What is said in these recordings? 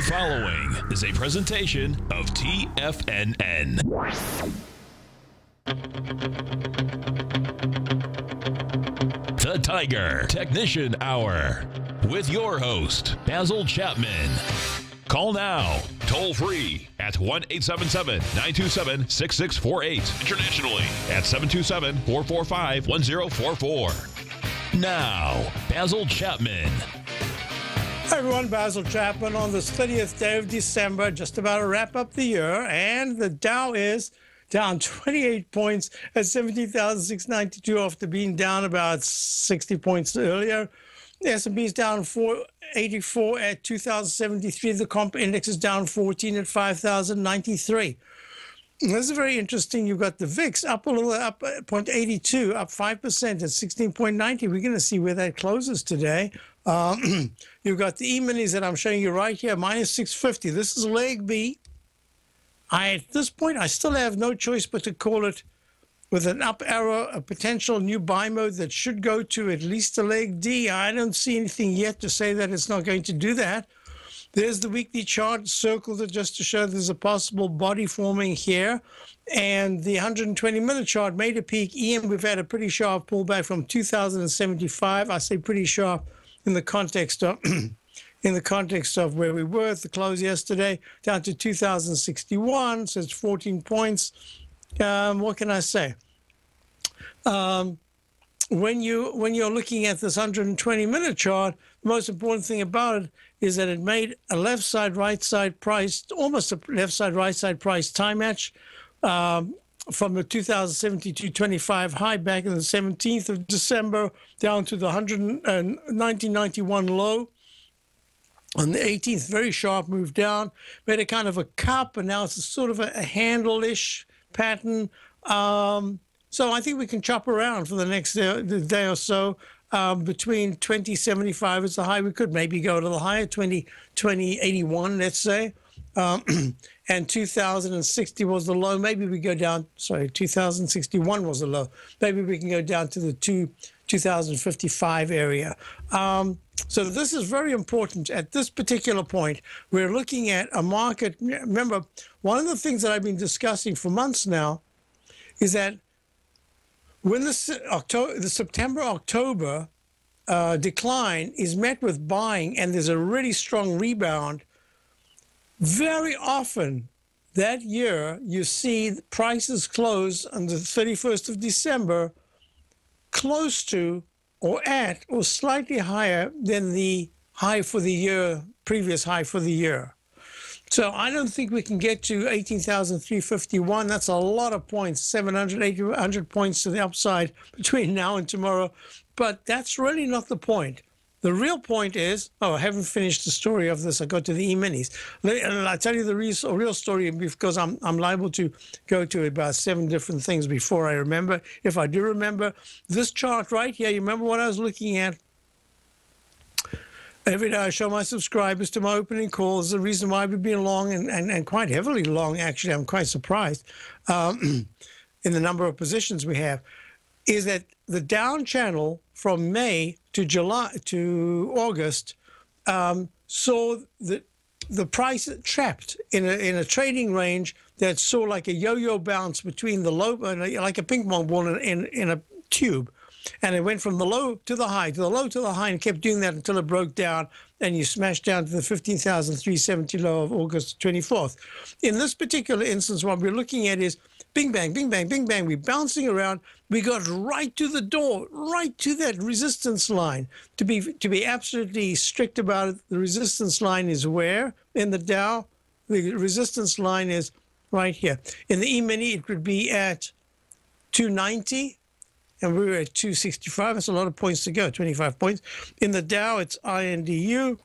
The following is a presentation of TFNN. The Tiger Technician Hour with your host, Basil Chapman. Call now, toll free at 1 877 927 6648. Internationally at 727 445 1044. Now, Basil Chapman. Hi everyone, Basil Chapman on this 30th day of December, just about to wrap up the year, and the Dow is down 28 points at 17,692 after being down about 60 points earlier. The S&P is down 484 at 2,073. The comp index is down 14 at 5,093. This is very interesting. You've got the VIX up a little, up 0.82, up 5% at 16.90. We're going to see where that closes today. Um, you've got the E-minis that I'm showing you right here, minus 650. This is leg B. I, at this point, I still have no choice but to call it with an up arrow, a potential new buy mode that should go to at least a leg D. I don't see anything yet to say that it's not going to do that. There's the weekly chart circled it just to show there's a possible body forming here. And the 120 minute chart made a peak. EM, we've had a pretty sharp pullback from 2075. I say pretty sharp in the context of in the context of where we were at the close yesterday, down to 2061, so it's 14 points. Um, what can I say? Um, when you when you're looking at this 120 minute chart, the most important thing about it is that it made a left side right side price almost a left side right side price time match um, from the 2072 25 high back in the 17th of December down to the 100, uh, 1991 low on the 18th, very sharp move down, made a kind of a cup, and now it's a sort of a, a handle-ish pattern. Um, so I think we can chop around for the next day, the day or so. Um, between 2075 is the high. We could maybe go to the higher 20, 2081, let's say. Um, and 2060 was the low. Maybe we go down, sorry, 2061 was the low. Maybe we can go down to the two, 2055 area. Um, so this is very important at this particular point. We're looking at a market. Remember, one of the things that I've been discussing for months now is that when the, October, the September October uh, decline is met with buying and there's a really strong rebound, very often that year you see prices close on the 31st of December close to or at or slightly higher than the high for the year, previous high for the year. So I don't think we can get to 18,351. That's a lot of points, 700, 800 points to the upside between now and tomorrow. But that's really not the point. The real point is, oh, I haven't finished the story of this. I got to the e-minis. And I'll tell you the real, real story because I'm, I'm liable to go to about seven different things before I remember. If I do remember, this chart right here, you remember what I was looking at? Every day I show my subscribers to my opening calls. The reason why we've been long and, and, and quite heavily long, actually, I'm quite surprised um, in the number of positions we have, is that the down channel from May to July to August um, saw the the price trapped in a in a trading range that saw like a yo-yo bounce between the low like a ping pong ball in in, in a tube and it went from the low to the high to the low to the high and kept doing that until it broke down and you smashed down to the 15,370 low of August 24th. In this particular instance, what we're looking at is bing bang, bing bang, bing bang. We're bouncing around. We got right to the door, right to that resistance line. To be to be absolutely strict about it, the resistance line is where in the Dow. The resistance line is right here. In the E-mini, it would be at 290, and we were at 265. That's a lot of points to go, 25 points. In the Dow, it's INDU.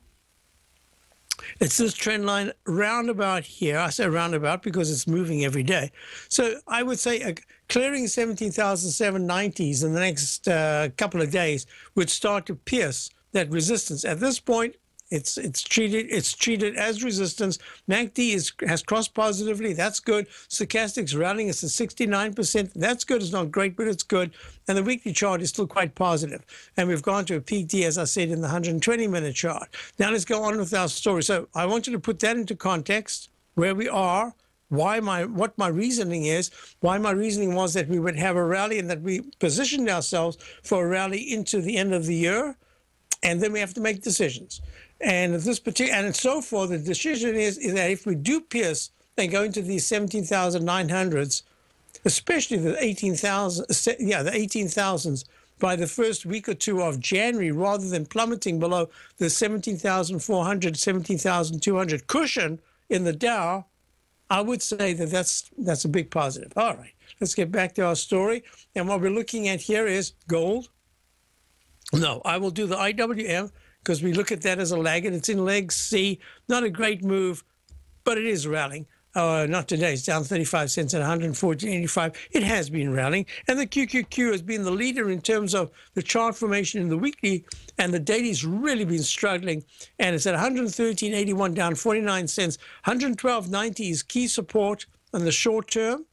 It's this trend line roundabout here. I say roundabout because it's moving every day. So I would say uh, clearing 17,790s in the next uh, couple of days would start to pierce that resistance. At this point, It's it's treated it's treated as resistance. MACD is has crossed positively. That's good. Stochastic's rallying us at 69%. That's good. It's not great, but it's good. And the weekly chart is still quite positive. And we've gone to a PD, as I said, in the 120 minute chart. Now let's go on with our story. So I want you to put that into context where we are why my what my reasoning is why my reasoning was that we would have a rally and that we positioned ourselves for a rally into the end of the year and then we have to make decisions and this particular and so far the decision is, is that if we do pierce and go into these 17,900s especially the 18,000 yeah the 18,000s by the first week or two of January rather than plummeting below the 17,400 17,200 cushion in the Dow I would say that that's that's a big positive. All right, let's get back to our story. And what we're looking at here is gold. No, I will do the IWM because we look at that as a lag, and It's in leg C. Not a great move, but it is rallying. Uh, not today. It's down 35 cents at 114.85. It has been rallying. And the QQQ has been the leader in terms of the chart formation in the weekly, and the daily's really been struggling. And it's at 113.81, down 49 cents. 112.90 is key support on the short term,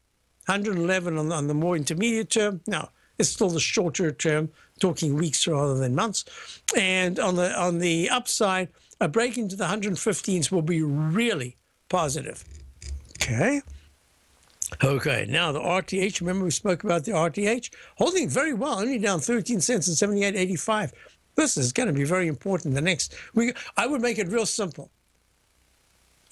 111 on, on the more intermediate term. Now, it's still the shorter term, talking weeks rather than months. And on the on the upside, a break into the 115s will be really positive. Okay. Okay, now the RTH, remember we spoke about the RTH? Holding very well, only down 13 cents and 78.85. This is going to be very important the next week. I would make it real simple.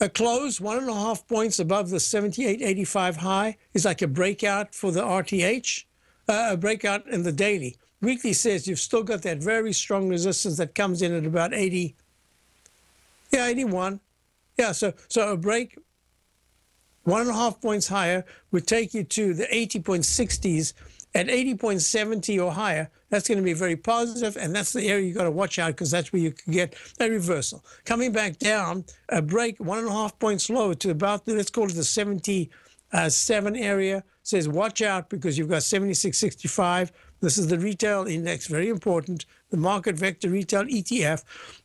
A close one and a half points above the 78.85 high is like a breakout for the RTH, uh, a breakout in the daily. Weekly says you've still got that very strong resistance that comes in at about 80. Yeah, 81. Yeah, so so a break one and a half points higher would take you to the 80.60s. At 80.70 or higher, that's going to be very positive, and that's the area you've got to watch out because that's where you can get a reversal. Coming back down, a break one and a half points lower to about let's call it the 77 uh, area. Says watch out because you've got 76.65. This is the retail index, very important. The market vector retail ETF.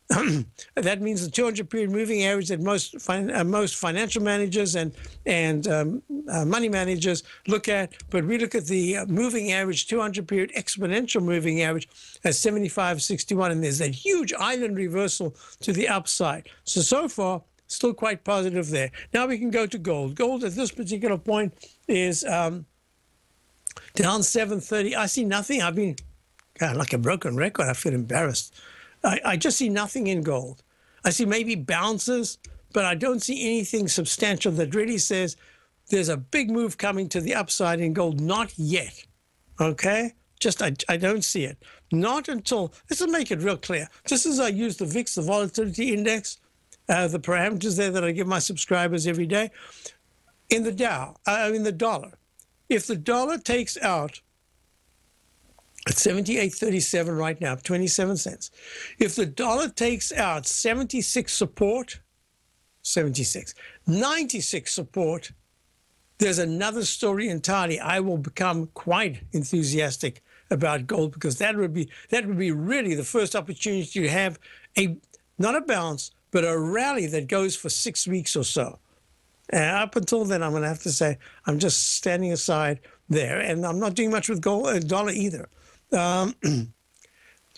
that means the 200 period moving average that most fin- uh, most financial managers and and um, uh, money managers look at. But we look at the uh, moving average 200 period exponential moving average at 75.61, and there's that huge island reversal to the upside. So so far, still quite positive there. Now we can go to gold. Gold at this particular point is. Um, down 730. I see nothing. I've been God, like a broken record. I feel embarrassed. I, I just see nothing in gold. I see maybe bounces, but I don't see anything substantial that really says there's a big move coming to the upside in gold. Not yet. Okay? Just I, I don't see it. Not until, this will make it real clear. Just as I use the VIX, the volatility index, uh, the parameters there that I give my subscribers every day, in the Dow, uh, in the dollar, if the dollar takes out at 78.37 right now, 27 cents. If the dollar takes out 76 support, 76, 96 support, there's another story entirely. I will become quite enthusiastic about gold because that would be that would be really the first opportunity to have a not a bounce but a rally that goes for six weeks or so. And up until then, I'm going to have to say I'm just standing aside there, and I'm not doing much with gold, uh, dollar either. Um,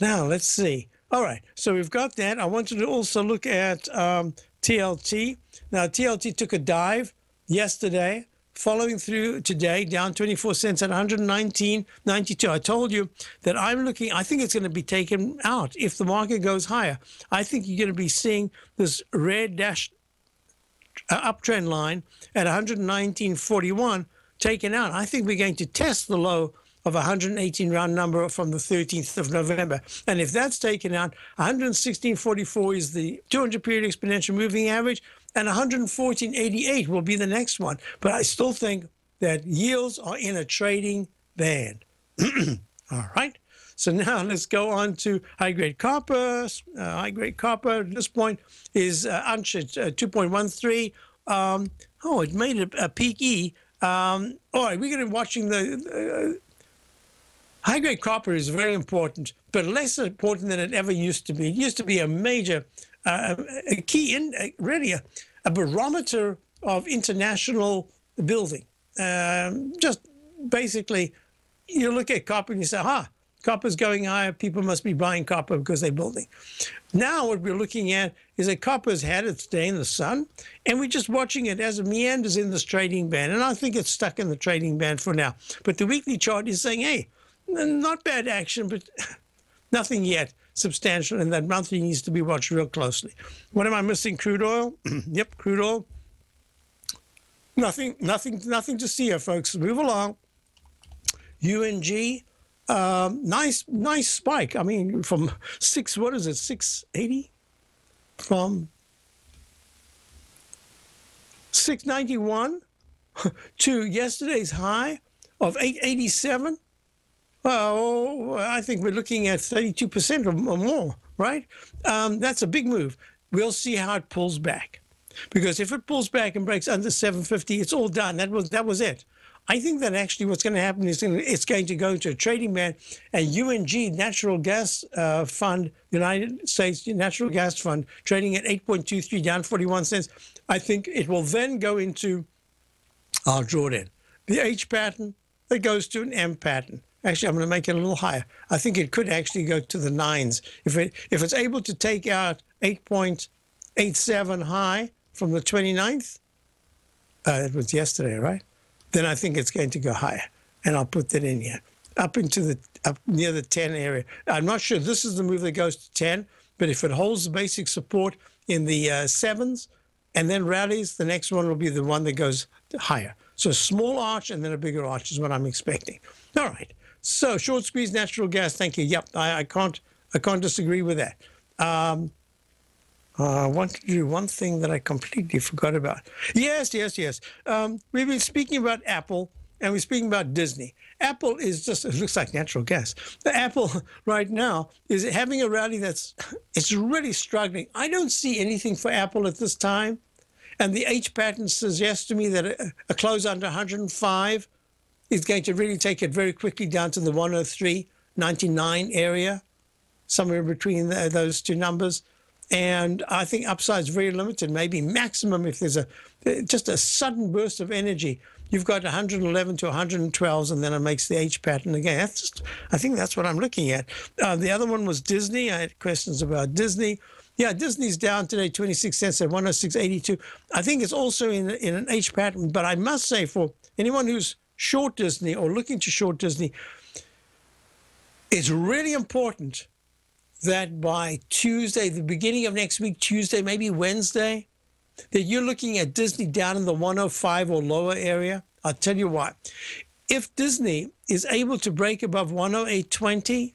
now let's see. All right, so we've got that. I wanted to also look at um, TLT. Now TLT took a dive yesterday, following through today, down 24 cents at 119.92. I told you that I'm looking. I think it's going to be taken out if the market goes higher. I think you're going to be seeing this red dash uh, uptrend line at 119.41 taken out. I think we're going to test the low of 118 round number from the 13th of November. And if that's taken out, 116.44 is the 200 period exponential moving average, and 114.88 will be the next one. But I still think that yields are in a trading band. All right. So now let's go on to high grade copper. Uh, high grade copper at this point is uh, uh 2.13. Um, oh, it made a, a peak E. Um, all right, we're going to be watching the. Uh, high grade copper is very important, but less important than it ever used to be. It used to be a major, uh, a key, in, really a, a, barometer of international building. Um, just basically, you look at copper and you say, "Ha, copper's going higher. People must be buying copper because they're building." Now, what we're looking at is that copper's had its day in the sun, and we're just watching it as it meanders in this trading band. And I think it's stuck in the trading band for now. But the weekly chart is saying, "Hey." not bad action, but nothing yet substantial, and that monthly needs to be watched real closely. What am I missing? Crude oil? yep, crude oil. Nothing, nothing, nothing to see here, folks. Move along. UNG, um, nice, nice spike. I mean, from six, what is it, six eighty, from six ninety one to yesterday's high of eight eighty seven. Well, I think we're looking at 32% or more, right? Um, that's a big move. We'll see how it pulls back. Because if it pulls back and breaks under 750, it's all done. That was that was it. I think that actually what's going to happen is it's going to go into a trading band, and UNG Natural Gas uh, Fund, United States Natural Gas Fund, trading at 8.23, down 41 cents. I think it will then go into, I'll draw it in, the H pattern that goes to an M pattern. Actually, I'm going to make it a little higher. I think it could actually go to the nines. If, it, if it's able to take out 8.87 high from the 29th, uh, it was yesterday, right? Then I think it's going to go higher. And I'll put that in here, up into the, up near the 10 area. I'm not sure this is the move that goes to 10, but if it holds the basic support in the uh, sevens and then rallies, the next one will be the one that goes higher. So a small arch and then a bigger arch is what I'm expecting. All right. So short squeeze natural gas. Thank you. Yep, I, I can't I can't disagree with that. Um, uh, I want to do one thing that I completely forgot about. Yes, yes, yes. Um, we've been speaking about Apple and we're speaking about Disney. Apple is just, it looks like natural gas. The Apple right now is having a rally that's, it's really struggling. I don't see anything for Apple at this time. And the H pattern suggests to me that a, a close under 105 is going to really take it very quickly down to the 103.99 area, somewhere between the, those two numbers. And I think upside is very limited, maybe maximum if there's a just a sudden burst of energy. You've got 111 to 112, and then it makes the H pattern again. That's just, I think that's what I'm looking at. Uh, the other one was Disney. I had questions about Disney. Yeah, Disney's down today, 26 cents at 106.82. I think it's also in, in an H pattern, but I must say for anyone who's short Disney or looking to short Disney, it's really important that by Tuesday, the beginning of next week, Tuesday, maybe Wednesday, that you're looking at Disney down in the 105 or lower area. I'll tell you what. If Disney is able to break above 108.20,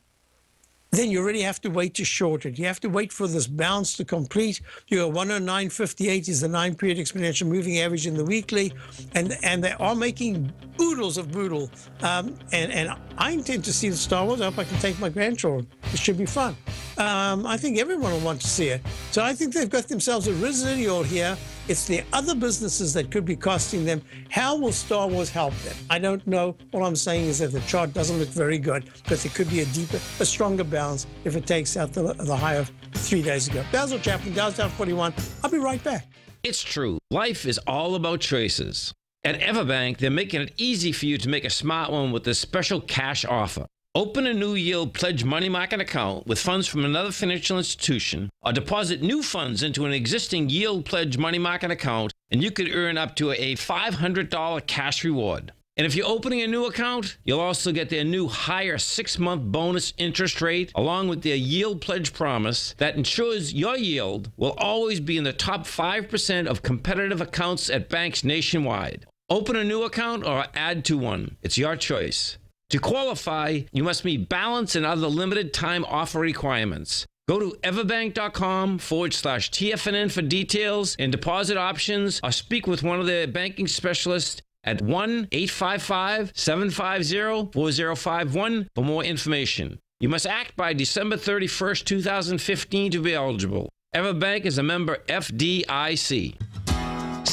then you really have to wait to short it. You have to wait for this bounce to complete. Your 109.58 is the nine period exponential moving average in the weekly, and and they are making oodles of boodle. Um, and and I intend to see the Star Wars. I hope I can take my grandchildren. It should be fun. Um, I think everyone will want to see it. So I think they've got themselves a residual here it's the other businesses that could be costing them. How will Star Wars help them? I don't know. All I'm saying is that the chart doesn't look very good because it could be a deeper, a stronger bounce if it takes out the, the high of three days ago. Basil Chapman, Dow's down 41. I'll be right back. It's true. Life is all about choices. At Everbank, they're making it easy for you to make a smart one with this special cash offer. Open a new yield pledge money market account with funds from another financial institution or deposit new funds into an existing yield pledge money market account and you could earn up to a $500 cash reward. And if you're opening a new account, you'll also get their new higher six month bonus interest rate, along with their yield pledge promise that ensures your yield will always be in the top 5% of competitive accounts at banks nationwide. Open a new account or add to one. It's your choice. To qualify, you must meet balance and other limited time offer requirements. Go to everbank.com forward slash TFNN for details and deposit options or speak with one of the banking specialists at 1 855 750 4051 for more information. You must act by December 31st, 2015 to be eligible. Everbank is a member FDIC.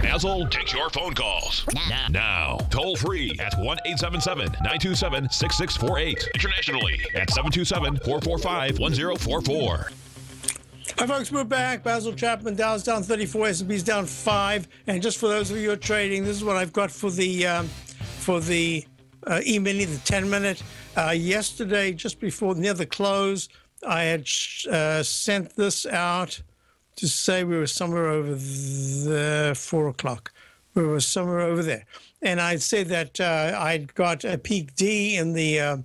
Basil takes your phone calls. Now. now. Toll free at 1 877 927 6648. Internationally at 727 445 1044. Hi, folks. We're back. Basil Chapman, Dow's down 34, S&P's down 5. And just for those of you who are trading, this is what I've got for the um, for the uh, E-mini, the 10-minute. Uh, yesterday, just before, near the close, I had uh, sent this out to say we were somewhere over the 4 o'clock. We were somewhere over there. And I'd say that uh, I'd got a peak D in the... Uh,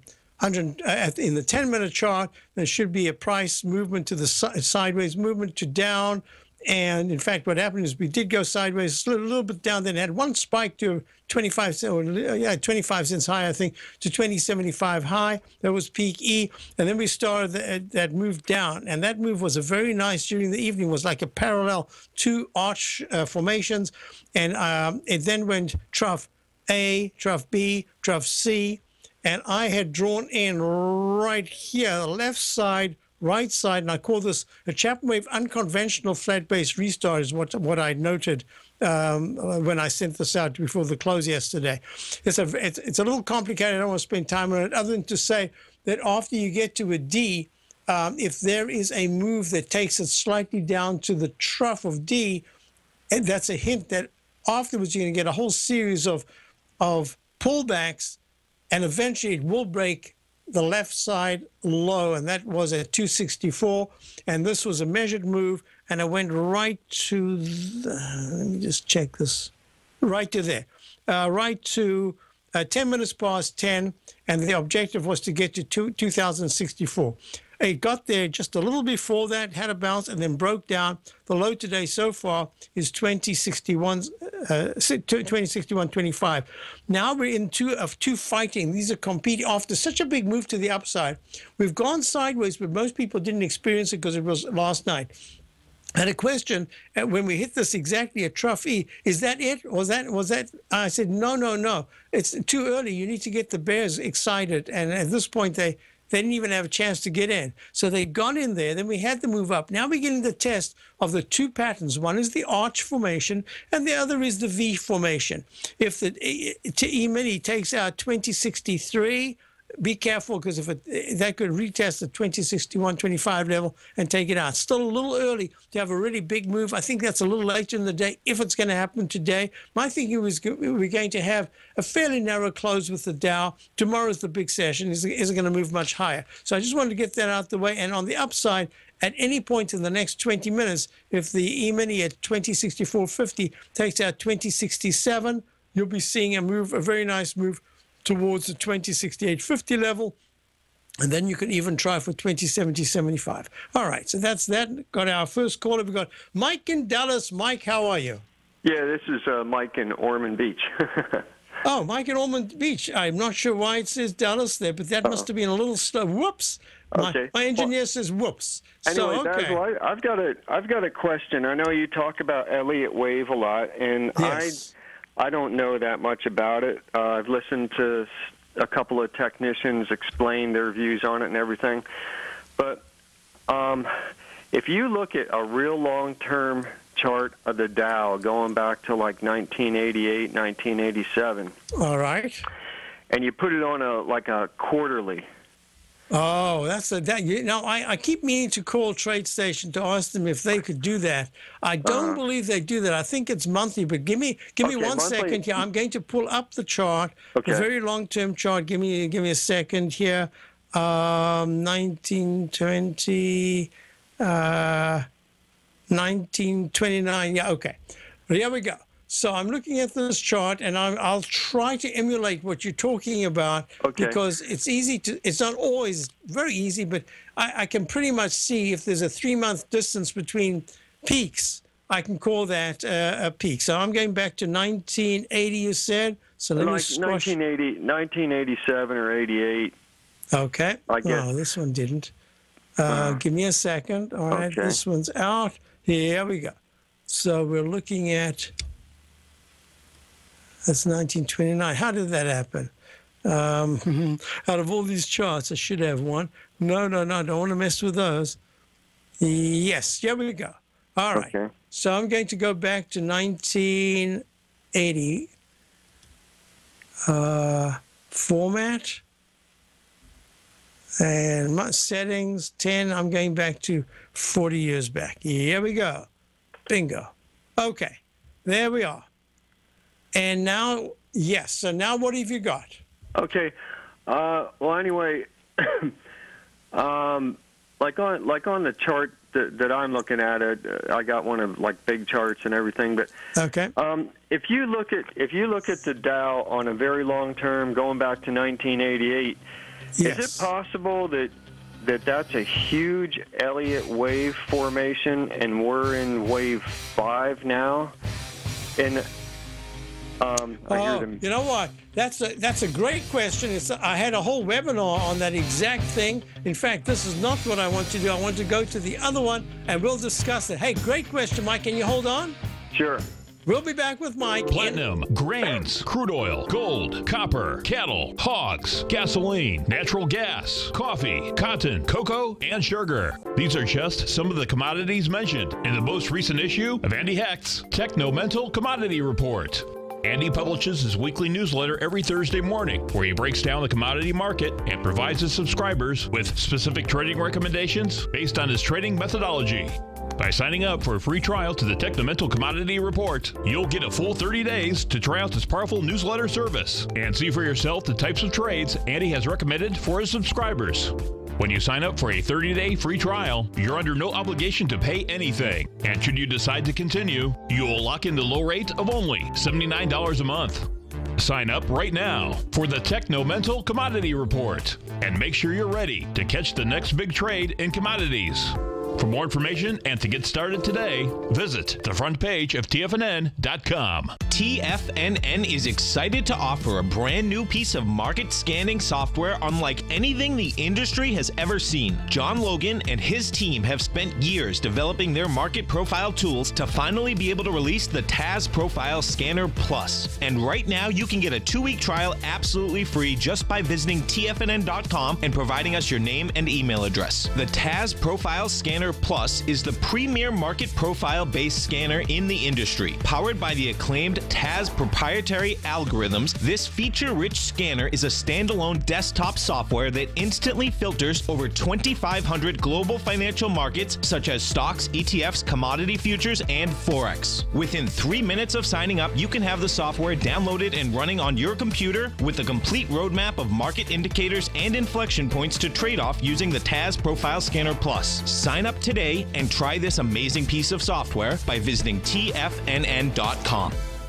100 uh, in the 10 minute chart there should be a price movement to the si- sideways movement to down and in fact what happened is we did go sideways a little, bit down then had one spike to 25 cents or yeah 25 cents high i think to 2075 high. That was peak e. And then we started the, that move down. And that move was a very nice during the evening was like a parallel two arch uh, formations. And um, it then went trough a trough b trough c. And I had drawn in right here, the left side, right side, and I call this a Chapman wave unconventional flat base restart is what what I noted um, when I sent this out before the close yesterday. It's a it's, it's a little complicated. I don't want to spend time on it, other than to say that after you get to a D, um, if there is a move that takes it slightly down to the trough of D, and that's a hint that afterwards you're going to get a whole series of of pullbacks and eventually it will break the left side low, and that was at 264. And this was a measured move, and it went right to, the, let me just check this, right to there, uh, right to uh, 10 minutes past 10, and the objective was to get to two, 2064. It got there just a little before that, had a bounce, and then broke down. The low today so far is 2061, uh, 2061.25. Now we're in two of two fighting. These are competing after such a big move to the upside. We've gone sideways, but most people didn't experience it because it was last night. And a question uh, when we hit this exactly at trough E, is that it? Was that was that? I said no, no, no. It's too early. You need to get the bears excited. And at this point, they they didn't even have a chance to get in. So they got in there. Then we had to move up. Now we're getting the test of the two patterns. One is the arch formation, and the other is the V formation. If the eh, eh, E mini takes out 2063 be careful because if it, eh, that could retest the 2061 25 level and take it out. Still a little early to have a really big move. I think that's a little later in the day if it's going to happen today. My thinking was we're going to have a fairly narrow close with the Dow. Tomorrow's the big session. Is isn't going to move much higher. So I just wanted to get that out the way. And on the upside, at any point in the next 20 minutes, if the E-mini at 2064.50 takes out 2067, you'll be seeing a move, a very nice move towards the 2068.50 level. And then you can even try for 2070.75. All right, so that's that. Got our first caller. We've got Mike in Dallas. Mike, how are you? Yeah, this is uh, Mike in Ormond Beach. oh, Mike in Ormond Beach. I'm not sure why it says Dallas there, but that Uh-oh. must have been a little slow. Whoops. My, okay. my engineer well, says whoops. Anyway, so, okay. Basil, I, have got a I've got a question. I know you talk about Elliott Wave a lot, and yes. I I don't know that much about it. Uh, I've listened to a couple of technicians explain their views on it and everything. But um, if you look at a real long-term chart of the Dow going back to like 1988, 1987. All right. And you put it on a like a quarterly Oh, that's a that you know I, I keep meaning to call TradeStation to ask them if they could do that. I don't uh-huh. believe they do that. I think it's monthly, but give me give okay, me one monthly. second here. I'm going to pull up the chart, okay. a very long term chart. Give me give me a second here. Um, 1920, uh, 1929. Yeah, okay. Here we go. So I'm looking at this chart, and i will try to emulate what you're talking about okay. because it's easy to. It's not always very easy, but I, I can pretty much see if there's a three-month distance between peaks. I can call that uh, a peak. So I'm going back to 1980. You said so. Let like me squash. 1980, 1987 or 88. Okay. I guess. Oh, this one didn't. Uh, uh, give me a second. All right, okay. this one's out. Here we go. So we're looking at that's 1929. How did that happen? Um, out of all these charts, I should have one. No, no, no, I don't want to mess with those. Yes, here we go. All right. Okay. So I'm going to go back to 1980 uh, format and my settings 10. I'm going back to 40 years back. Here we go. Bingo. Okay, there we are. And now, yes. So now, what have you got? Okay. Uh, well, anyway, um, like on like on the chart that, that I'm looking at, it, uh, I got one of like big charts and everything. But okay. Um, if you look at if you look at the Dow on a very long term, going back to 1988, yes. is it possible that that that's a huge Elliott wave formation, and we're in wave five now? And um, oh, you know what? That's a that's a great question. It's, I had a whole webinar on that exact thing. In fact, this is not what I want to do. I want to go to the other one and we'll discuss it. Hey, great question, Mike. Can you hold on? Sure. We'll be back with Mike. Platinum, in- grains, crude oil, gold, copper, cattle, hogs, gasoline, natural gas, coffee, cotton, cocoa, and sugar. These are just some of the commodities mentioned in the most recent issue of Andy Hecht's Technomental Commodity Report. Andy publishes his weekly newsletter every Thursday morning, where he breaks down the commodity market and provides his subscribers with specific trading recommendations based on his trading methodology. By signing up for a free trial to the Technomental Commodity Report, you'll get a full 30 days to try out this powerful newsletter service and see for yourself the types of trades Andy has recommended for his subscribers. When you sign up for a 30 day free trial, you're under no obligation to pay anything. And should you decide to continue, you will lock in the low rate of only $79 a month. Sign up right now for the Technomental Commodity Report and make sure you're ready to catch the next big trade in commodities. For more information and to get started today, visit the front page of TFNN.com. TFNN is excited to offer a brand new piece of market scanning software unlike anything the industry has ever seen. John Logan and his team have spent years developing their market profile tools to finally be able to release the TAS Profile Scanner Plus. And right now, you can get a two week trial absolutely free just by visiting TFNN.com and providing us your name and email address. The TAS Profile Scanner Plus is the premier market profile based scanner in the industry. Powered by the acclaimed TAS proprietary algorithms, this feature rich scanner is a standalone desktop software that instantly filters over 2,500 global financial markets such as stocks, ETFs, commodity futures, and Forex. Within three minutes of signing up, you can have the software downloaded and running on your computer with a complete roadmap of market indicators and inflection points to trade off using the TAS Profile Scanner Plus. Sign up today and try this amazing piece of software by visiting TFNN.com.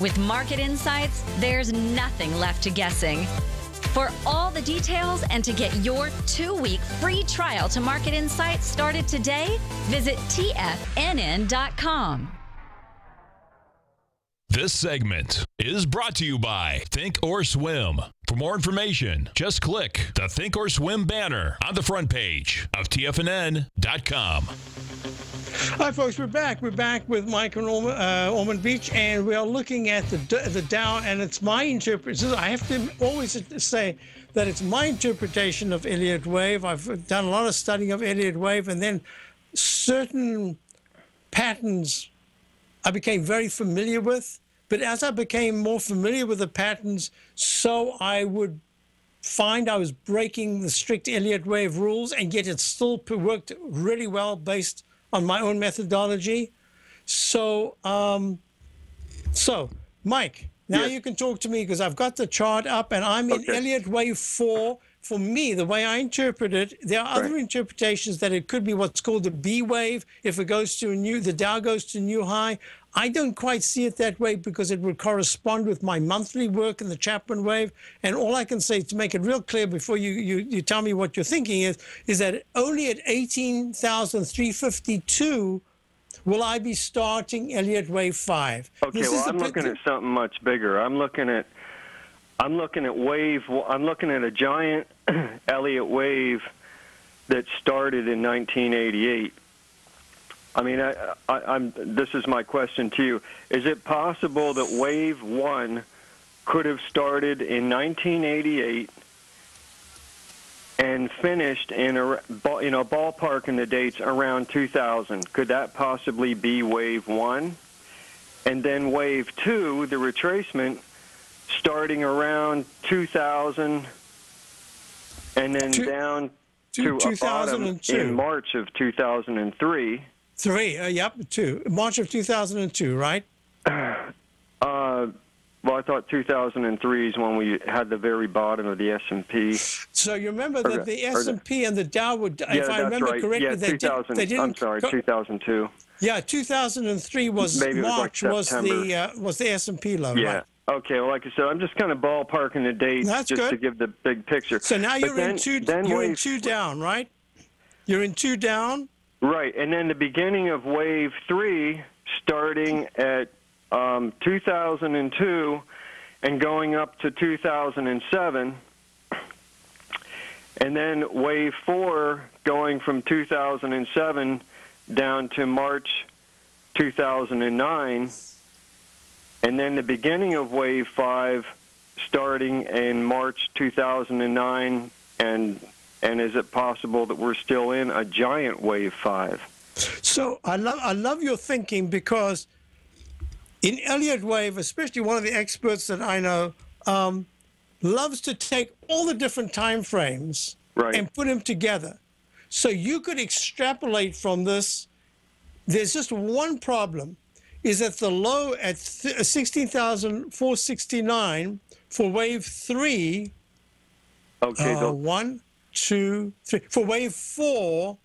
With market insights, there's nothing left to guessing. For all the details and to get your two week free trial to Market Insights started today, visit TFNN.com. This segment is brought to you by Think or Swim. For more information, just click the Think or Swim banner on the front page of TFNN.com. Hi, folks. We're back. We're back with Mike and Ormond, uh, Ormond Beach, and we are looking at the the Dow. And it's my interpretation. I have to always say that it's my interpretation of Elliott Wave. I've done a lot of studying of Elliott Wave, and then certain patterns I became very familiar with. But as I became more familiar with the patterns, so I would find I was breaking the strict Elliott Wave rules, and yet it still worked really well based on my own methodology. So, um, so Mike, now Yes. you can talk to me because I've got the chart up and I'm in Okay. Elliott Wave 4. For me, the way I interpret it, there are other interpretations that it could be what's called the B wave. If it goes to a new, the Dow goes to new high. I don't quite see it that way because it would correspond with my monthly work in the Chapman wave. And all I can say to make it real clear before you, you, you tell me what you're thinking is, is that only at 18,352 will I be starting Elliott Wave 5. Okay, This well, I'm looking at something much bigger. I'm looking at, I'm looking at wave. I'm looking at a giant Elliott wave that started in 1988. I mean, I, I, I'm. This is my question to you: Is it possible that wave one could have started in 1988 and finished in a you know ballpark in the dates around 2000? Could that possibly be wave one? And then wave two, the retracement, starting around 2000 and then Two- down to a bottom 2002. in March of 2003. Three, uh, yep, two. March of 2002, right? Uh, well, I thought 2003 is when we had the very bottom of the S&P. So you remember that the S&P and the Dow would, yeah, if I remember right. correctly, yeah, they, did, they didn't. I'm sorry, 2002. yeah, 2003 was Maybe it was like March was, the uh, was the S&P low, Yeah. right? Okay. Well, like I said, I'm just kind of ballparking the dates That's just good. to give the big picture. So now But you're in two. then You're in two down, right? You're in two down. Right, and then the beginning of wave three, starting at um, 2002 and going up to 2007, and then wave four going from 2007 down to March 2009, and then the beginning of wave five, starting in March 2009 and and is it possible that we're still in a giant wave five? So I love I love your thinking because in Elliott Wave, especially one of the experts that I know, um, loves to take all the different time frames Right. and put them together. So you could extrapolate from this. There's just one problem, is that the low at th- 16,469 for wave three Okay, uh, one, two, three. For wave four,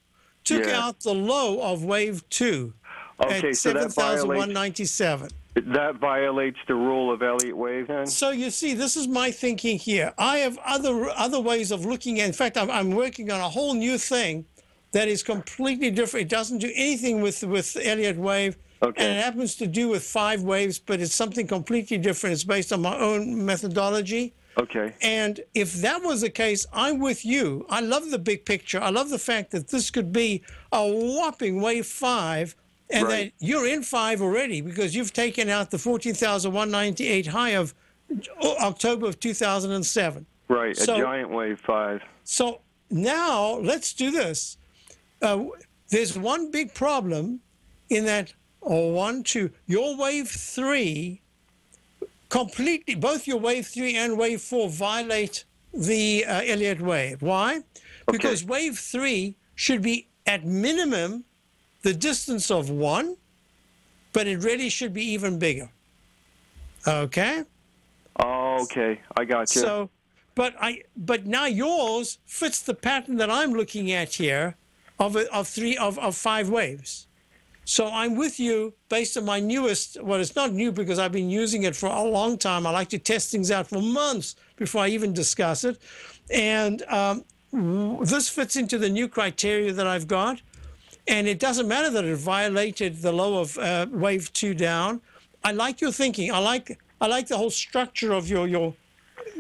took Yeah. out the low of wave two okay, at so that violates 7,197. that violates the rule of Elliott wave then. So you see, this is my thinking here. I have other other ways of looking at. In fact, I'm, I'm working on a whole new thing that is completely different. It doesn't do anything with with Elliott wave, Okay. and it happens to do with five waves, but it's something completely different. It's based on my own methodology. Okay. And if that was the case, I'm with you. I love the big picture. I love the fact that this could be a whopping wave five, and Right. that you're in five already because you've taken out the 14,198 high of October of 2007. Right, So- a giant wave five. So now let's do this. Uh, there's one big problem in that, or one, two, your wave three completely, both your wave three and wave four violate the uh, Elliott wave. Why? Because wave three should be at minimum the distance of one, but it really should be even bigger. Okay? Oh, okay, I got you. So, but I, but now yours fits the pattern that I'm looking at here, of of three of, of five waves. So I'm with you based on my newest. Well, it's not new because I've been using it for a long time. I like to test things out for months before I even discuss it, and um, this fits into the new criteria that I've got. And it doesn't matter that it violated the low of uh, wave two down. I like your thinking. I like I like the whole structure of your your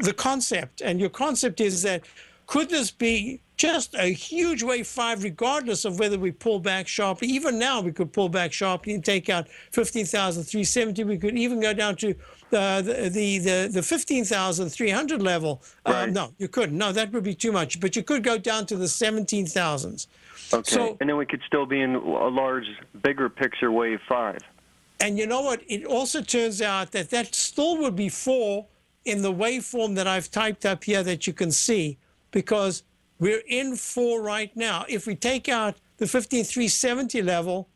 the concept. And your concept is that could this be just a huge wave five, regardless of whether we pull back sharply? Even now, we could pull back sharply and take out 15,370. We could even go down to uh, the, the, the, the 15,300 level. Uh, Right. no, you couldn't. No, that would be too much. But you could go down to the 17,000s. okay, so- and then we could still be in a large, bigger picture wave five. And you know what? It also turns out that that still would be four in the waveform that I've typed up here that you can see, because we're in four right now. If we take out the 15370 level,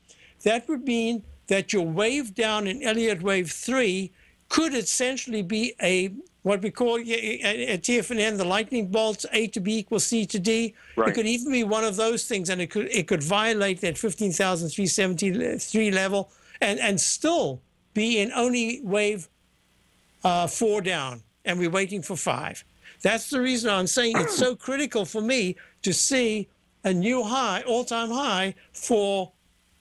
that would mean that your wave down in Elliott wave three could essentially be a what we call at TFNN, the lightning bolts, A to B equals C to D. It could even be one of those things, and it could it could violate that 15,373 level and, and still be in only wave uh, four down, and we're waiting for five. That's the reason I'm saying it's so critical for me to see a new high, all-time high, for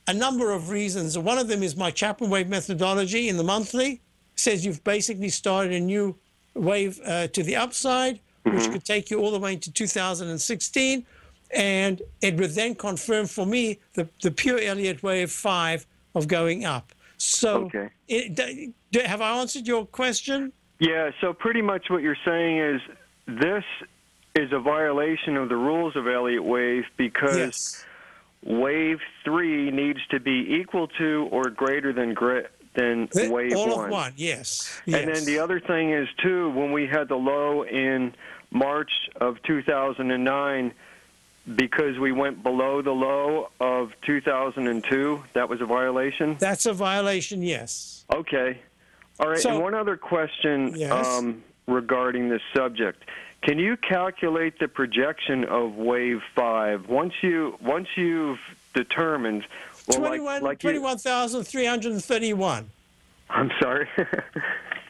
a number of reasons. One of them is my Chapman wave methodology in the monthly says you've basically started a new wave uh, to the upside, which could take you all the way into 2016. And it would then confirm for me the, the pure Elliott wave five of going up. So, Okay. it, have I answered your question? Yeah, so pretty much what you're saying is this is a violation of the rules of Elliott wave because Yes. wave three needs to be equal to or greater than gra- than wave all one. of one, yes. yes. And then the other thing is too, when we had the low in March of 2009, because we went below the low of 2002, that was a violation. That's a violation, yes. Okay. All right. So- and one other question Yes. um, regarding this subject. Can you calculate the projection of wave five once you once you've determined? Well, 21 like you, 21,331. I'm sorry.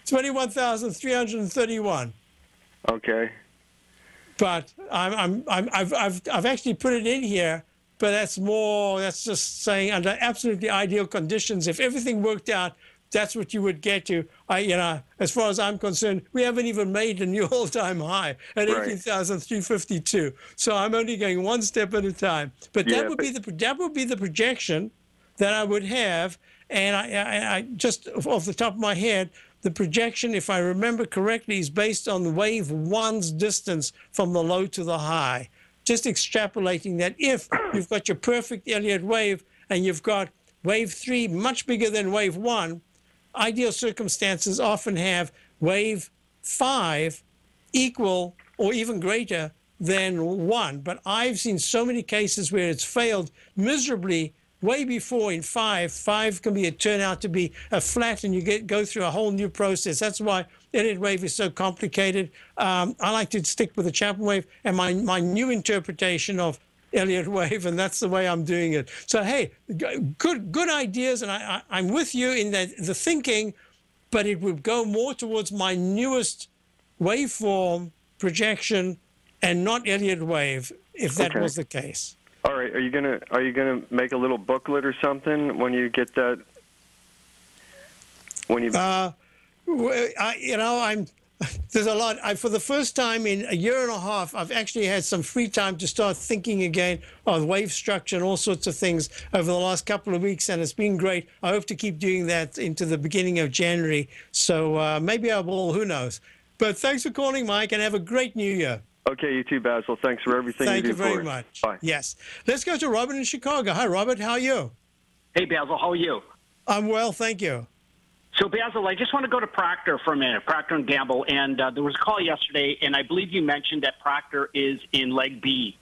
21,331. okay. But I'm, I'm, I'm, I've, I've, I've actually put it in here, but that's more, that's just saying under absolutely ideal conditions, if everything worked out, that's what you would get to. I, you know, as far as I'm concerned, we haven't even made a new all-time high at Right. 18,352. So I'm only going one step at a time. But that would but- be the that would be the projection that I would have. And I, I, I just off the top of my head, the projection, if I remember correctly, is based on wave one's distance from the low to the high. Just extrapolating that if you've got your perfect Elliott wave and you've got wave three much bigger than wave one, ideal circumstances often have wave five equal or even greater than one. But I've seen so many cases where it's failed miserably way before in five. Five can be a turn out to be a flat, and you get go through a whole new process. That's why Elliott wave is so complicated. Um, I like to stick with the Chapman wave and my my new interpretation of Elliott wave, and that's the way I'm doing it. So hey, good good ideas, and I, I, I'm with you in that the thinking, but it would go more towards my newest waveform projection and not Elliott wave, if that Okay. was the case. All right. Are you gonna Are you gonna make a little booklet or something when you get that? When you Uh, I, you know, I'm. There's a lot. I, for the first time in a year and a half, I've actually had some free time to start thinking again of wave structure and all sorts of things over the last couple of weeks, and it's been great. I hope to keep doing that into the beginning of January. So uh, maybe I will. Who knows? But thanks for calling, Mike, and have a great New Year. okay, you too, Basil. Thanks for everything Thank you you do very for us. much. Bye. Yes. Let's go to Robert in Chicago. Hi, Robert. How are you? Hey, Basil, how are you? I'm well, thank you. So, Basil, I just want to go to Procter for a minute, Procter and Gamble. And uh, there was a call yesterday, and I believe you mentioned that Procter is in leg B.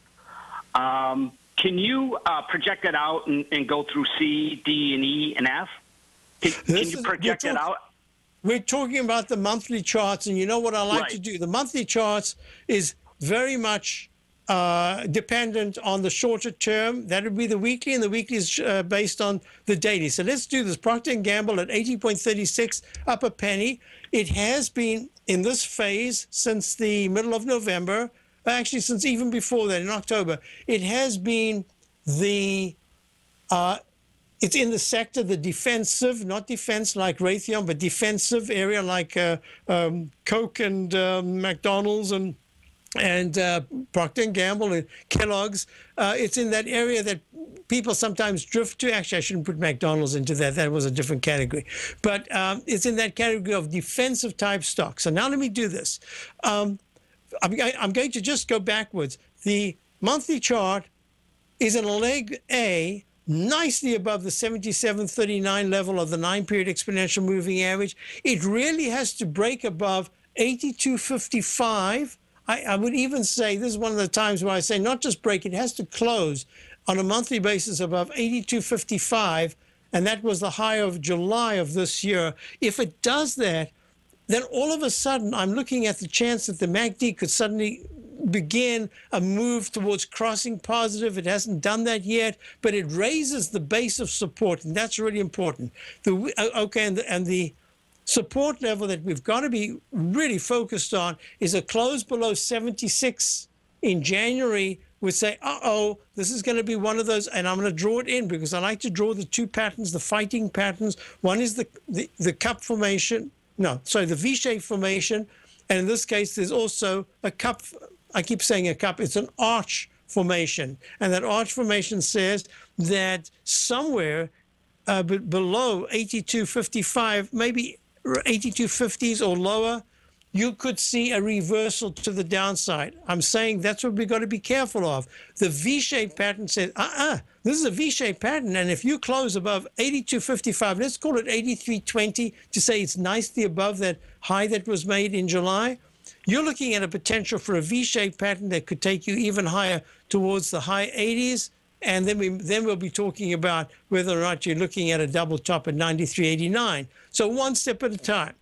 Um, can you uh, project it out and, and go through C, D, and E, and F? Can, can you project you're it out? We're talking about the monthly charts, and you know what I like Right. to do? The monthly charts is very much uh, dependent on the shorter term. That would be the weekly, and the weekly is uh, based on the daily. So let's do this. Procter Gamble at 80.36, up a penny. It has been in this phase since the middle of November. Actually, since even before that, in October, it has been the uh, it's in the sector, the defensive, not defense like Raytheon, but defensive area like uh, um, Coke and um McDonald's and and uh, Procter and Gamble and Kellogg's. Uh, it's in that area that people sometimes drift to. Actually, I shouldn't put McDonald's into that. That was a different category. But um, it's in that category of defensive type stocks. So now let me do this. Um, I'm, I'm going to just go backwards. The monthly chart is in leg A, nicely above the 7739 level of the nine period exponential moving average. It really has to break above 8255. I, I would even say this is one of the times where I say not just break, it has to close on a monthly basis above 8255. And that was the high of July of this year. If it does that, then all of a sudden I'm looking at the chance that the MACD could suddenly begin a move towards crossing positive. It hasn't done that yet, but it raises the base of support, and that's really important. The okay, and the, and the support level that we've got to be really focused on is a close below 76 in January would say, uh-oh, this is going to be one of those, and I'm going to draw it in because I like to draw the two patterns, the fighting patterns. One is the, the, the cup formation, no, sorry, the V-shaped formation, and in this case, there's also a cup, I keep saying a cup, it's an arch formation, and that arch formation says that somewhere uh, below 82.55, maybe 82.50s or lower, you could see a reversal to the downside. I'm saying that's what we've got to be careful of. The V-shaped pattern says, uh-uh, this is a V-shaped pattern, and if you close above 82.55, let's call it 83.20 to say it's nicely above that high that was made in July, you're looking at a potential for a V-shaped pattern that could take you even higher towards the high 80s. And then we then we'll be talking about whether or not you're looking at a double top at 93.89. So one step at a time.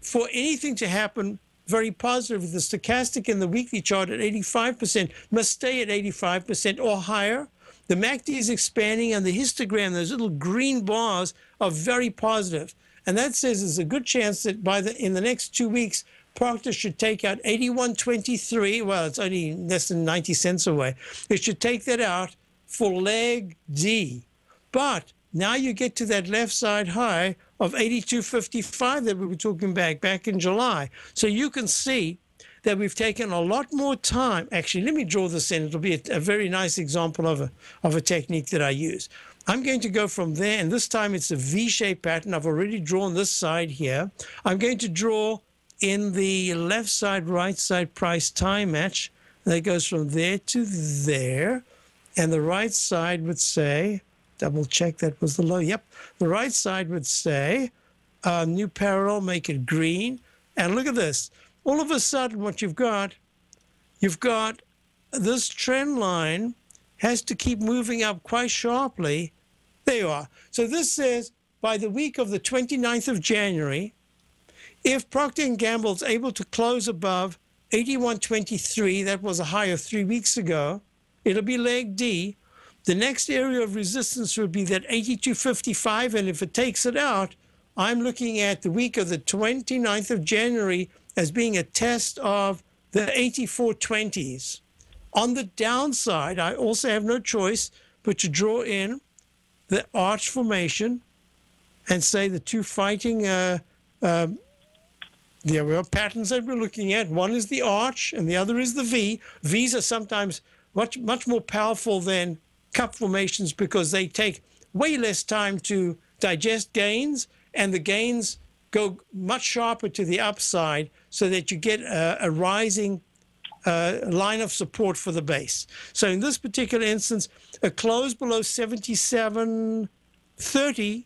For anything to happen very positive, the stochastic in the weekly chart at 85% must stay at 85% or higher. The MACD is expanding, and the histogram, those little green bars, are very positive. And that says there's a good chance that by the in the next two weeks, Procter should take out 81.23. Well, it's only less than 90 cents away. It should take that out for leg D. But now you get to that left side high of 82.55 that we were talking about back in July. So you can see that we've taken a lot more time. Actually, let me draw this in. It'll be a, a very nice example of a, of a technique that I use. I'm going to go from there, and this time it's a V-shaped pattern. I've already drawn this side here. I'm going to draw in the left side, right side price time match. That goes from there to there. And the right side would say, double check that was the low. Yep. The right side would say, uh, new parallel, make it green. And look at this. All of a sudden, what you've got, you've got this trend line has to keep moving up quite sharply. There you are. So this says by the week of the 29th of January, if Procter & Gamble is able to close above 81.23, that was a high of three weeks ago, it'll be leg D. The next area of resistance would be that 82.55, and if it takes it out, I'm looking at the week of the 29th of January as being a test of the 84.20s. On the downside, I also have no choice but to draw in the arch formation and say the two fighting uh, uh, there were patterns that we're looking at. One is the arch and the other is the V. V's are sometimes much, much more powerful than cup formations because they take way less time to digest gains and the gains go much sharper to the upside so that you get a, a rising uh, line of support for the base. So in this particular instance, a close below 77.30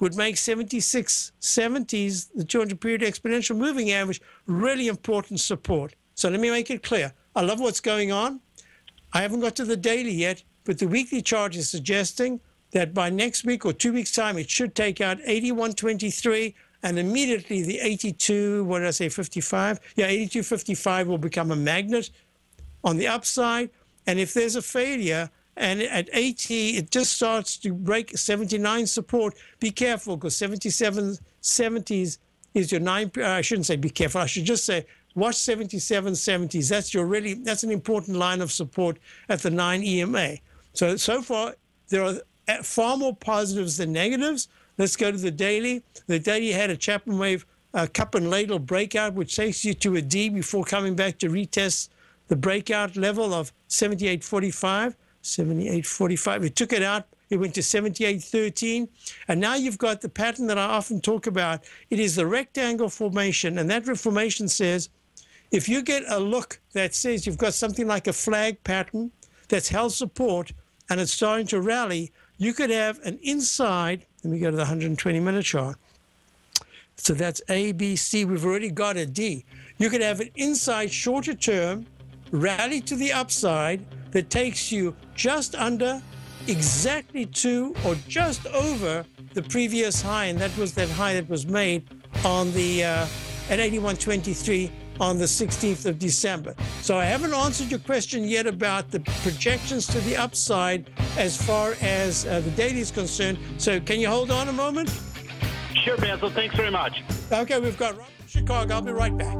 would make 76.70s, the 200 period exponential moving average, really important support. So let me make it clear. I love what's going on. I haven't got to the daily yet, but the weekly chart is suggesting that by next week or two weeks' time, it should take out 81.23 and immediately the 82, what did I say, 55? Yeah, 82.55 will become a magnet on the upside. And if there's a failure, and at 80, it just starts to break 79 support. Be careful because 77 70s is your nine. Uh, I shouldn't say be careful. I should just say watch 77 70s. That's your really that's an important line of support at the 9 EMA. So so far there are uh, far more positives than negatives. Let's go to the daily. The daily had a Chapman wave uh, cup and ladle breakout, which takes you to a D before coming back to retest the breakout level of 78.45. 78.45. We took it out. It went to 78.13. And now you've got the pattern that I often talk about. It is the rectangle formation. And that formation says if you get a look that says you've got something like a flag pattern that's held support and it's starting to rally, you could have an inside. Let me go to the 120 minute chart. So that's A, B, C. We've already got a D. You could have an inside shorter term rally to the upside that takes you just under, exactly to, or just over the previous high, and that was that high that was made on the uh, at 81.23 on the 16th of December. So I haven't answered your question yet about the projections to the upside as far as uh, the daily is concerned. So can you hold on a moment? Sure, Basil. Thanks very much. Okay, we've got Rob Chicago. I'll be right back.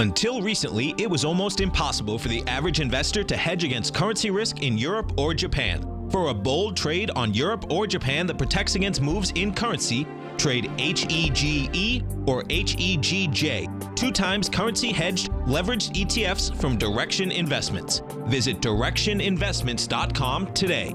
Until recently, it was almost impossible for the average investor to hedge against currency risk in Europe or Japan. For a bold trade on Europe or Japan that protects against moves in currency, trade HEGE or HEGJ, two times currency hedged leveraged ETFs from Direxion Investments. Visit direxioninvestments.com today.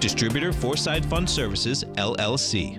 Distributor Foreside Fund Services, LLC.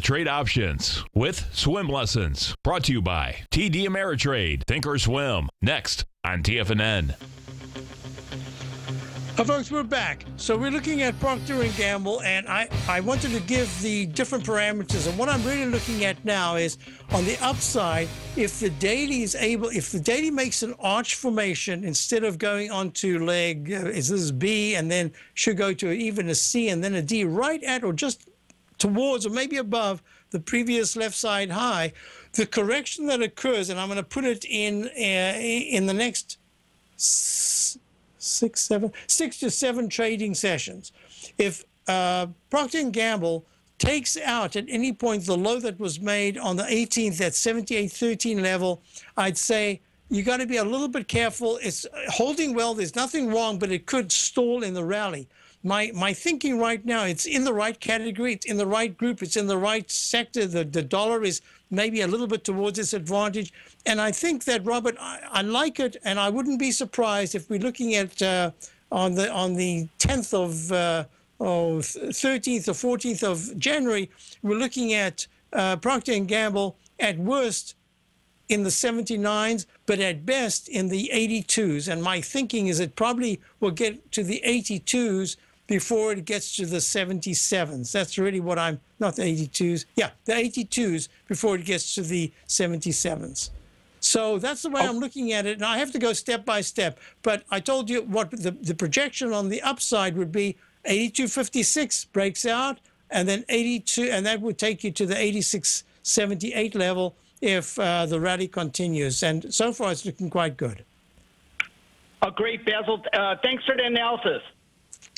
trade options with swim lessons. Brought to you by TD Ameritrade. Think or swim. Next on TFNN. Uh, folks, we're back. So we're looking at Procter and Gamble, and I, I wanted to give the different parameters. And what I'm really looking at now is on the upside, if the daily is able, if the daily makes an arch formation instead of going onto leg, uh, is this B, and then should go to even a C and then a D, right at or just towards or maybe above the previous left side high, the correction that occurs, and I'm going to put it in uh, in the next six, seven, six to seven trading sessions. If uh, Procter Gamble takes out at any point the low that was made on the 18th at 78.13 level, I'd say you got to be a little bit careful. It's holding well. There's nothing wrong, but it could stall in the rally my my thinking right now it's in the right category it's in the right group it's in the right sector the, the dollar is maybe a little bit towards its advantage and i think that robert i, I like it and i wouldn't be surprised if we're looking at uh, on the on the 10th of uh, oh, 13th or 14th of january we're looking at uh, procter and gamble at worst in the 79s, but at best in the 82s. And my thinking is it probably will get to the 82s before it gets to the 77s. That's really what I'm, not the 82s. Yeah, the 82s before it gets to the 77s. So that's the way I'm looking at it. And I have to go step by step. But I told you what the, the projection on the upside would be 82.56 breaks out, and then 82, and that would take you to the 86.78 level if uh, the rally continues. And so far, it's looking quite good. Oh, great, Basil. Uh, thanks for the analysis.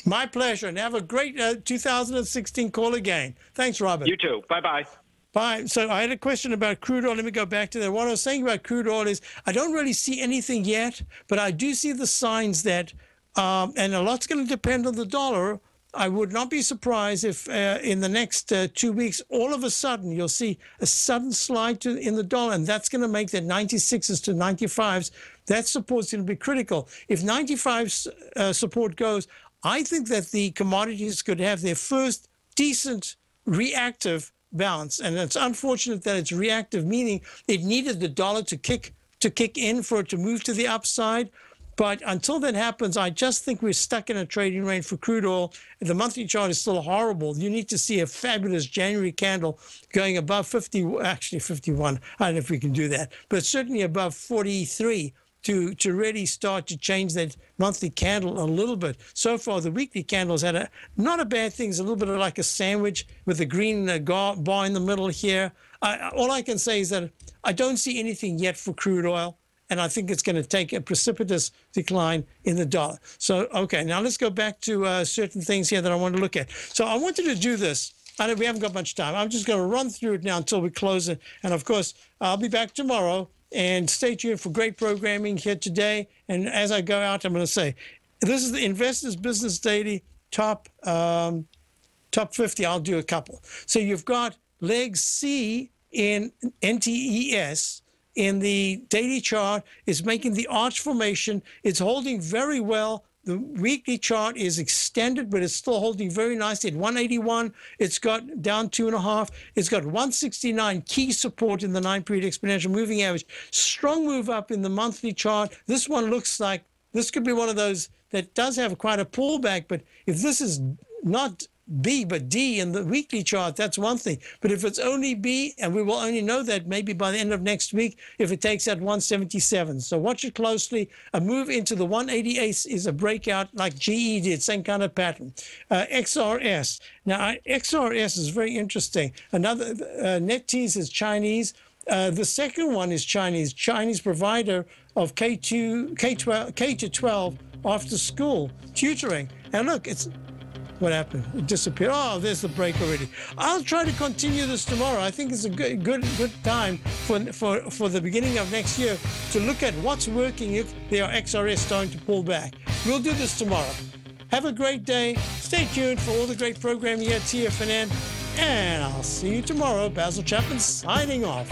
My pleasure. And have a great uh, 2016 call again. Thanks, Robert. You too. Bye bye. Bye. So I had a question about crude oil. Let me go back to that. What I was saying about crude oil is I don't really see anything yet, but I do see the signs that, um, and a lot's going to depend on the dollar. I would not be surprised if uh, in the next uh, two weeks, all of a sudden, you'll see a sudden slide to, in the dollar, and that's going to make that 96s to 95s. That support's going to be critical. If 95 uh, support goes, I think that the commodities could have their first decent reactive bounce. And it's unfortunate that it's reactive, meaning it needed the dollar to kick to kick in for it to move to the upside. But until that happens, I just think we're stuck in a trading range for crude oil. The monthly chart is still horrible. You need to see a fabulous January candle going above 50, actually 51. I don't know if we can do that, but certainly above 43 to to really start to change that monthly candle a little bit. So far, the weekly candles had a not a bad thing. It's a little bit of like a sandwich with a green uh, bar in the middle here. I, all I can say is that I don't see anything yet for crude oil, and I think it's going to take a precipitous decline in the dollar. So, okay, now let's go back to uh, certain things here that I want to look at. So, I wanted to do this. We haven't got much time. I'm just going to run through it now until we close it. And of course, I'll be back tomorrow and stay tuned for great programming here today. And as I go out, I'm going to say, this is the Investors Business Daily top um, top 50. I'll do a couple. So you've got leg C in NTES in the daily chart is making the arch formation. It's holding very well. The weekly chart is extended, but it's still holding very nicely at 181. It's got down two and a half. It's got 169 key support in the nine period exponential moving average. Strong move up in the monthly chart. This one looks like this could be one of those that does have quite a pullback, but if this is not B, but D in the weekly chart, that's one thing. But if it's only B, and we will only know that maybe by the end of next week if it takes that 177. So watch it closely. A move into the 188 is a breakout like GE did, same kind of pattern. Uh, XRS. Now, XRS is very interesting. Another uh, NetEase is Chinese. Uh, the second one is Chinese, Chinese provider of K2, K12, K to 12 after school tutoring. And look, it's what happened? It disappeared. Oh, there's the break already. I'll try to continue this tomorrow. I think it's a good, good, good time for for for the beginning of next year to look at what's working if there are XRS starting to pull back. We'll do this tomorrow. Have a great day. Stay tuned for all the great programming here at TFNN. And I'll see you tomorrow. Basil Chapman signing off.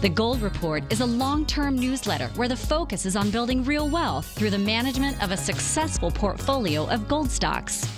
The Gold Report is a long term newsletter where the focus is on building real wealth through the management of a successful portfolio of gold stocks.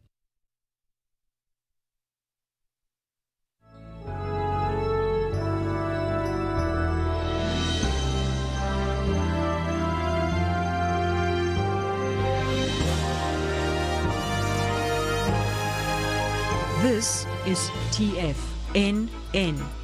This is TFNN.